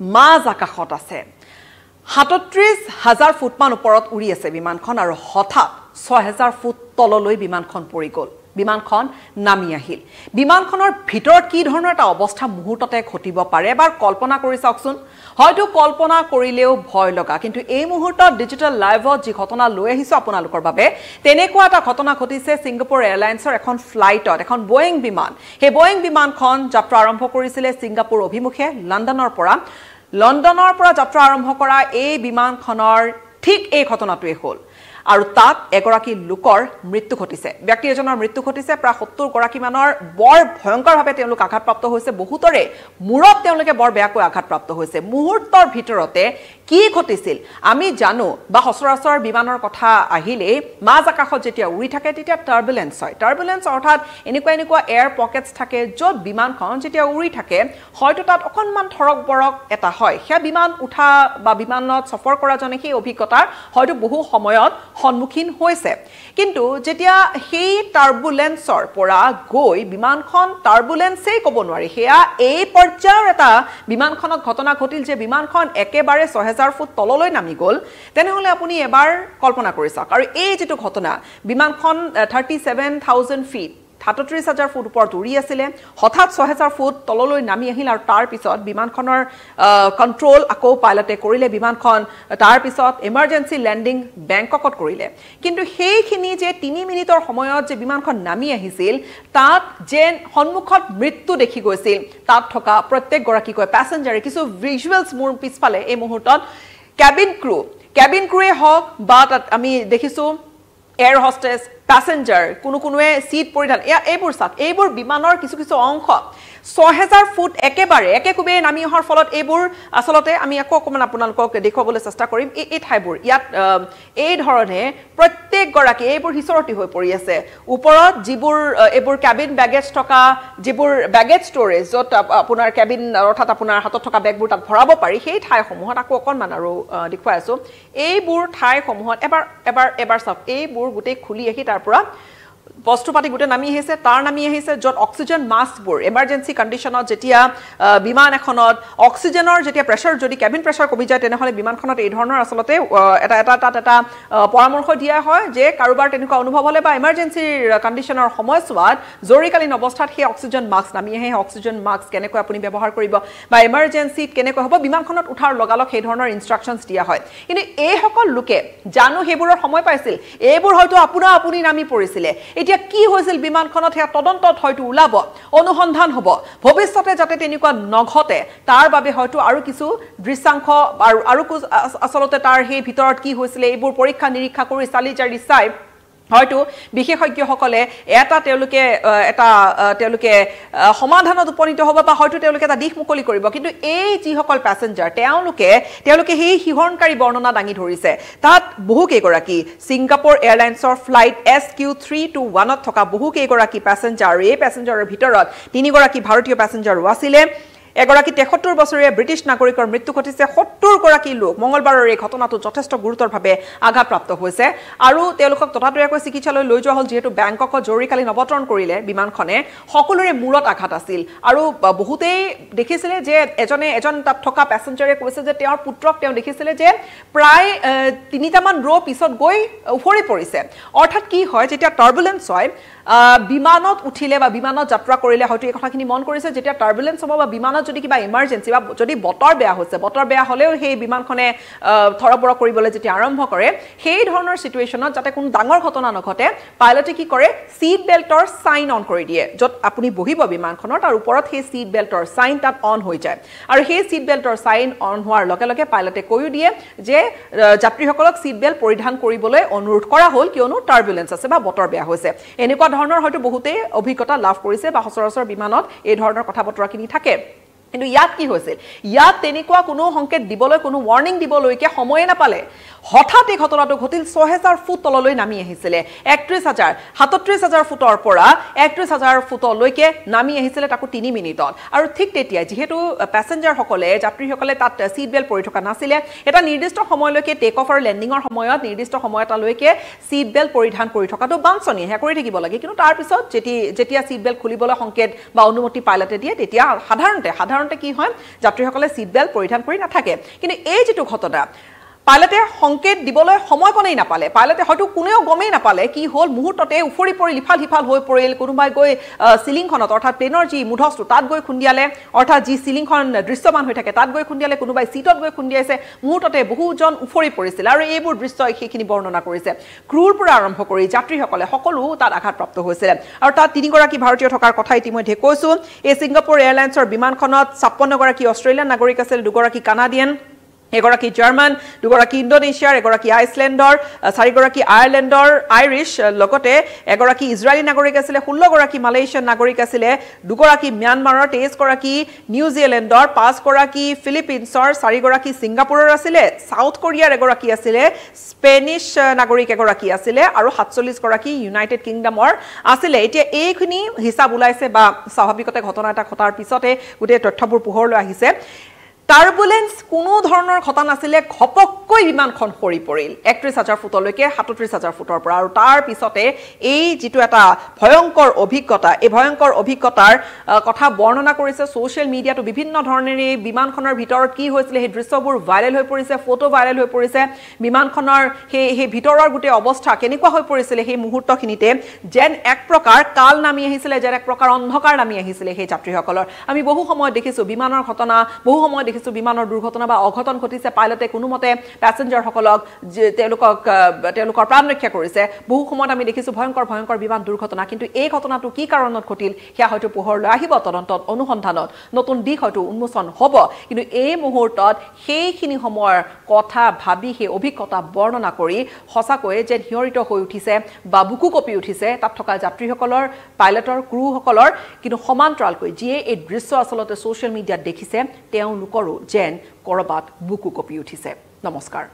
মাজ আকাশত আছে। সাতত্ৰিছ হাজাৰ ফুটমান ওপৰত উৰি আছে বিমানখন আৰু হঠাৎ ছয় হেজাৰ ফুট তললৈ বিমানখন পৰি গ'ল। বিমানখন নামি আহিল। বিমানখনৰ ভিতৰত কি ধৰণৰ এটা অৱস্থা মুহূৰ্ততে ঘটিব পাৰে এবাৰ কল্পনা কৰি চাওকচোন। হয়তো কল্পনা কৰিলেও ভয় লগা কিন্তু এই মুহূৰ্তত ডিজিটেল লাইভত যি ঘটনা লৈ আহিছোঁ আপোনালোকৰ বাবে তেনেকুৱা এটা ঘটনা ঘটিছে ছিংগাপুৰ এয়াৰলাইন্সৰ এখন ফ্লাইটত এখন বয়িং বিমান। সেই বয়িং বিমানখন যাত্ৰা আৰম্ভ কৰিছিলে ছিংগাপুৰ অভিমুখে লণ্ডনৰ পৰা। লণ্ডনৰ পৰা যাত্ৰা আৰম্ভ কৰা এই বিমানখনৰ ঠিক এই ঘটনাটোৱেই হ'ল। আৰু তাত এগৰাকী লোকৰ মৃত্যু ঘটিছে। ব্যক্তি এজনৰ মৃত্যু ঘটিছে প্ৰায় সত্তৰ গৰাকীমানৰ বৰ ভয়ংকৰভাৱে তেওঁলোক আঘাতপ্ৰাপ্ত হৈছে। বহুতৰে মূৰত তেওঁলোকে বৰ বেয়াকৈ আঘাতপ্ৰাপ্ত হৈছে। মুহূৰ্তৰ ভিতৰতে কি ঘটিছিল? আমি জানো বা সচৰাচৰ বিমানৰ কথা আহিলেই মাজ আকাশত যেতিয়া উৰি থাকে তেতিয়া টাৰ্বুলেঞ্চ হয়। টাৰ্বুলেঞ্চ অৰ্থাৎ এনেকুৱা এনেকুৱা এয়াৰ পকেটছ থাকে য'ত বিমানখন যেতিয়া উৰি থাকে হয়তো তাত অকণমান থৰক বৰক এটা হয়। সেয়া বিমান উঠা বা বিমানত সফৰ কৰাজনে সেই অভিজ্ঞতাৰ হয়তো বহু সময়ত সন্মুখীন হৈছে। কিন্তু যেতিয়া সেই টাৰ্বুলেঞ্চৰ পৰা গৈ বিমানখন টাৰ্বুলেঞ্চেই ক'ব নোৱাৰি সেয়া এই পৰ্যায়ৰ এটা বিমানখনত ঘটনা ঘটিল যে বিমানখন একেবাৰে ছহেজাৰ ফুট তললৈ নামি গ'ল তেনেহ'লে আপুনি এবাৰ কল্পনা কৰি চাওক। আৰু এই যিটো ঘটনা বিমানখন থাৰ্টি ছেভেন থাউজেণ্ড ফিট সাতত্ৰিছ হাজাৰ ফুট ওপৰত উৰি আছিলে। হঠাৎ ছহেজাৰ ফুট তললৈ নামি আহিল আৰু তাৰপিছত বিমানখনৰ কণ্ট্ৰল আকৌ পাইলটে কৰিলে বিমানখন। তাৰপিছত ইমাৰ্জেঞ্চি লেণ্ডিং বেংককত কৰিলে। কিন্তু সেইখিনি যে তিনি মিনিটৰ সময়ত যে বিমানখন নামি আহিছিল তাত যেন সন্মুখত মৃত্যু দেখি গৈছিল। তাত থকা প্ৰত্যেকগৰাকীকৈ পেছেঞ্জাৰে কিছু ভিজুৱেলছ মোৰ পিছফালে এই মুহূৰ্তত। কেবিন ক্ৰু কেবিন ক্ৰুৱে হওক বা তাত আমি দেখিছোঁ এয়াৰ হষ্টেছ পেছেঞ্জাৰ কোনো কোনোৱে ছিট পৰিধান। এয়া এইবোৰ চাওক এইবোৰ বিমানৰ কিছু কিছু অংশ ছহেজাৰ ফুট একেবাৰে একেকোবেই নামি অহাৰ ফলত এইবোৰ আচলতে আমি আকৌ অকণমান আপোনালোকক দেখুৱাবলৈ চেষ্টা কৰিম। এই এই ঠাইবোৰ ইয়াত এই ধৰণে প্ৰত্যেকগৰাকী এইবোৰ সিঁচৰতি হৈ পৰি আছে। ওপৰত যিবোৰ এইবোৰ কেবিন বেগেজ থকা যিবোৰ বেগেজ ষ্ট'ৰেজ য'ত আপোনাৰ কেবিন অৰ্থাৎ আপোনাৰ হাতত থকা বেগবোৰ তাত ভৰাব পাৰি সেই ঠাইসমূহত আকৌ অকণমান আৰু দেখুৱাই আছোঁ। এইবোৰ ঠাইসমূহত এবাৰ এবাৰ এবাৰ চাওক এইবোৰ গোটেই খুলি আহি তাৰ পৰা বস্তু পাতি গোটেই নামি আহিছে তাৰ নামি আহিছে য'ত অক্সিজেন মাস্কবোৰ এমাৰ্জেঞ্চি কণ্ডিশ্যনত যেতিয়া বিমান এখনত অক্সিজেনৰ যেতিয়া প্ৰেছাৰ যদি কেবিন প্ৰেছাৰ কমি যায় তেনেহ'লে বিমানখনত এই ধৰণৰ আচলতে এটা এটা তাত এটা পৰামৰ্শ দিয়া হয় যে কাৰোবাৰ তেনেকুৱা অনুভৱ হ'লে বা ইমাৰ্জেঞ্চিৰ কণ্ডিশ্যনৰ সময়ছোৱাত জৰুৰীকালীন অৱস্থাত সেই অক্সিজেন মাস্ক নামি আহে অক্সিজেন মাস্ক কেনেকৈ আপুনি ব্যৱহাৰ কৰিব বা ইমাৰ্জেঞ্চিত কেনেকৈ হ'ব বিমানখনত উঠাৰ লগালগ সেই ধৰণৰ ইনষ্ট্ৰাকশ্যনছ দিয়া হয়। কিন্তু এইসকল লোকে জানো সেইবোৰৰ সময় পাইছিল। এইবোৰ হয়তো আপোনা আপুনি নামি পৰিছিলে। এতিয়া কি হৈছিল বিমানখনত সেয়া তদন্তত হয়তো ওলাব অনুসন্ধান হ'ব। ভৱিষ্যতে যাতে তেনেকুৱা নঘটে তাৰ বাবে হয়তো আৰু কিছু দৃশ্যাংশ আৰু আৰু আচলতে তাৰ সেই ভিতৰত কি হৈছিলে এইবোৰ পৰীক্ষা নিৰীক্ষা কৰি চালি জাৰি চাই হয়তো বিশেষজ্ঞসকলে এটা তেওঁলোকে এটা তেওঁলোকে সমাধানত উপনীত হ'ব বা হয়তো তেওঁলোকে এটা দিশ মুকলি কৰিব। কিন্তু এই যিসকল পেছেঞ্জাৰ তেওঁলোকে তেওঁলোকে সেই শিহৰণকাৰী বৰ্ণনা দাঙি ধৰিছে। তাত বহুকেইগৰাকী Singapore এয়াৰলাইন্সৰ flight S Q three two ওৱানত থকা বহুকেইগৰাকী পেছেঞ্জাৰ এই পেছেঞ্জাৰৰ ভিতৰত তিনিগৰাকী ভাৰতীয় পেছেঞ্জাৰো আছিলে। এগৰাকী তেসত্তৰ বছৰীয়া ব্ৰিটিছ নাগৰিকৰ মৃত্যু ঘটিছে। সত্তৰগৰাকী লোক মঙলবাৰৰ এই ঘটনাটো যথেষ্ট গুৰুতৰভাৱে আঘাতপ্ৰাপ্ত হৈছে। আৰু তেওঁলোকক ততাতৈয়াকৈ চিকিৎসালয় লৈ যোৱা হ'ল যিহেতু বেংককত জৰুৰীকালীন অৱতৰণ কৰিলে বিমানখনে। সকলোৰে মূৰত আঘাত আছিল। আৰু বহুতেই দেখিছিলে যে এজনে এজন তাত থকা পেছেঞ্জাৰে কৈছে যে তেওঁৰ পুত্ৰক তেওঁ দেখিছিলে যে প্ৰায় তিনিটামান ৰ' পিছত গৈ উফৰি পৰিছে। অৰ্থাৎ কি হয় যেতিয়া টাৰ্বুলেঞ্চ হয় বিমানত উঠিলে বা বিমানত যাত্ৰা কৰিলে হয়তো এই কথাখিনি মন কৰিছে যেতিয়া টাৰ্বুলেঞ্চ হ'ব বা বিমানত যদি কিবা ইমাৰ্জেঞ্চি বা যদি বতৰ বেয়া হৈছে বতৰ বেয়া হ'লেও সেই বিমানখনে থৰবৰ কৰিবলৈ যেতিয়া আৰম্ভ কৰে সেই ধৰণৰ চিটুৱেশ্যনত যাতে কোনো ডাঙৰ ঘটনা নঘটে পাইলটে কি কৰে ছিট বেল্টৰ চাইন অন কৰি দিয়ে য'ত আপুনি বহিব বিমানখনৰ তাৰ ওপৰত সেই ছিট বেল্টৰ চাইন তাত অন হৈ যায়। আৰু সেই ছিট বেল্টৰ চাইন অন হোৱাৰ লগে লগে পাইলটে কৈও দিয়ে যে যাত্ৰীসকলক ছিট বেল্ট পৰিধান কৰিবলৈ অনুৰোধ কৰা হ'ল কিয়নো টাৰ্বুলেঞ্চ আছে বা বতৰ বেয়া হৈছে। এনেকুৱা ধৰণৰ হয়তো বহুতেই অভিজ্ঞতা লাভ কৰিছে বা সচৰাচৰ বিমানত এই ধৰণৰ কথা বতৰাখিনি থাকে। কিন্তু ইয়াত কি হৈছিল? ইয়াত তেনেকুৱা কোনো সংকেত দিবলৈ কোনো ৱাৰ্ণিং দিবলৈকে সময়ে নাপালে। হঠাৎ এই ঘটনাটো ঘটিল ছহেজাৰ ফুট তললৈ নামি আহিছিলে। একত্ৰিছ হাজাৰ সাতত্ৰিছ হাজাৰ ফুটৰ পৰা একত্ৰিছ হাজাৰ ফুটলৈকে নামি আহিছিলে তাকো তিনি মিনিটত। আৰু ঠিক তেতিয়া যিহেতু পেছেঞ্জাৰসকলে যাত্ৰীসকলে তাত ছিট বেল্ট পৰি থকা নাছিলে এটা নিৰ্দিষ্ট সময়লৈকে টেক অফ আৰু লেণ্ডিঙৰ সময়ত নিৰ্দিষ্ট সময় এটালৈকে ছিট বেল্ট পৰিধান কৰি থকাটো বাঞ্চনীয় সেয়া কৰি থাকিব লাগে। কিন্তু তাৰপিছত যেতিয়া ছিট বেল্ট খুলিবলৈ সংকেত বা অনুমতি পাইলটে দিয়ে তেতিয়া সাধাৰণতে সাধাৰণ সাধাৰণতে কি হয়? যাত্ৰীসকলে ছিট বেল্ট পৰিধান কৰি নাথাকে। কিন্তু এই যিটো ঘটনা পাইলটে সংকেত দিবলৈ সময়কণেই নাপালে। পাইলটে হয়তো কোনেও গমেই নাপালে কি হ'ল মুহূৰ্ততে উফৰি পৰি ইফাল সিফাল হৈ পৰিল। কোনোবাই গৈ চিলিংখনত অৰ্থাৎ প্লেনৰ যি মুধচটো তাত গৈ খুন্দিয়ালে। অৰ্থাৎ যি চিলিংখন দৃশ্যমান হৈ থাকে তাত গৈ খুন্দিয়ালে। কোনোবাই ছিটত গৈ খুন্দিয়াইছে। মুহূৰ্ততে বহুজন উফৰি পৰিছিল আৰু এইবোৰ দৃশ্যই সেইখিনি বৰ্ণনা কৰিছে। ক্ৰুৰ পৰা আৰম্ভ কৰি যাত্ৰীসকলে সকলো তাত আঘাতপ্ৰাপ্ত হৈছিলে। আৰু তাত তিনিগৰাকী ভাৰতীয় থকাৰ কথা ইতিমধ্যে কৈছোঁ। এই ছিংগাপুৰ এয়াৰলাইন্সৰ বিমানখনত ছাপন্নগৰাকী অষ্ট্ৰেলিয়ান নাগৰিক আছিল দুগৰাকী কানাডিয়ান। এগৰাকী জাৰ্মান দুগৰাকী ইণ্ডোনেছিয়াৰ এগৰাকী আইচলেণ্ডৰ চাৰিগৰাকী আয়াৰলেণ্ডৰ আইৰিছ লগতে এগৰাকী ইজৰাইলী নাগৰিক আছিলে ষোল্লগৰাকী মালয়েছিয়ান নাগৰিক আছিলে দুগৰাকী ম্যানমাৰৰ তেইছগৰাকী নিউজিলেণ্ডৰ পাঁচগৰাকী ফিলিপিনছৰ চাৰিগৰাকী ছিংগাপুৰৰ আছিলে ছাউথ কোৰিয়াৰ এগৰাকী আছিলে স্পেনিছ নাগৰিক এগৰাকী আছিলে আৰু সাতচল্লিছগৰাকী ইউনাইটেড কিংডমৰ আছিলে। এতিয়া এইখিনি হিচাপ ওলাইছে বা স্বাভাৱিকতে ঘটনা এটা ঘটাৰ পিছতে গোটেই তথ্যবোৰ পোহৰলৈ আহিছে। টাৰ্বুলেঞ্চ কোনো ধৰণৰ ঘটা নাছিলে ঘপককৈ বিমানখন সৰি পৰিল। একত্ৰিছ হাজাৰ ফুটলৈকে সাতত্ৰিছ হাজাৰ ফুটৰ পৰা। আৰু তাৰ পিছতে এই যিটো এটা ভয়ংকৰ অভিজ্ঞতা এই ভয়ংকৰ অভিজ্ঞতাৰ কথা বৰ্ণনা কৰিছে ছ'চিয়েল মিডিয়াতো বিভিন্ন ধৰণেৰে এই বিমানখনৰ ভিতৰত কি হৈছিলে সেই দৃশ্যবোৰ ভাইৰেল হৈ পৰিছে ফটো ভাইৰেল হৈ পৰিছে। বিমানখনৰ সেই সেই ভিতৰৰ গোটেই অৱস্থা কেনেকুৱা হৈ পৰিছিলে সেই মুহূৰ্তখিনিতে যেন এক প্ৰকাৰ কাল নামি আহিছিলে যেন এক প্ৰকাৰ অন্ধকাৰ নামি আহিছিলে সেই যাত্ৰীসকলৰ। আমি বহু সময়ত দেখিছোঁ বিমানৰ ঘটনা বহু সময়ত দেখিছোঁ বিমানৰ দুৰ্ঘটনা বা অঘটন ঘটিছে। পাইলটে কোনোমতে পেছেঞ্জাৰসকলক তেওঁলোকক তেওঁলোকৰ প্ৰাণ ৰক্ষা কৰিছে। বহু সময়ত আমি দেখিছোঁ ভয়ংকৰ ভয়ংকৰ বিমান দুৰ্ঘটনা। কিন্তু এই ঘটনাটো কি কাৰণত ঘটিল সেয়া হয়তো পোহৰলৈ আহিব তদন্তত অনুসন্ধানত। নতুন দিশ হয়তো উন্মোচন হ'ব। কিন্তু এই মুহূৰ্তত সেইখিনি সময়ৰ কথা ভাবি সেই অভিজ্ঞতা বৰ্ণনা কৰি সঁচাকৈয়ে যেন শিয়ৰিত হৈ উঠিছে বা বুকু কঁপি উঠিছে তাত থকা যাত্ৰীসকলৰ পাইলটৰ ক্ৰুসকলৰ কিন্তু সমান্তৰালকৈ যিয়ে এই দৃশ্য আচলতে ছ'চিয়েল মিডিয়াত দেখিছে তেওঁলোকৰো যেন ক'ৰবাত বুকু কঁপি উঠিছে নমস্কাৰ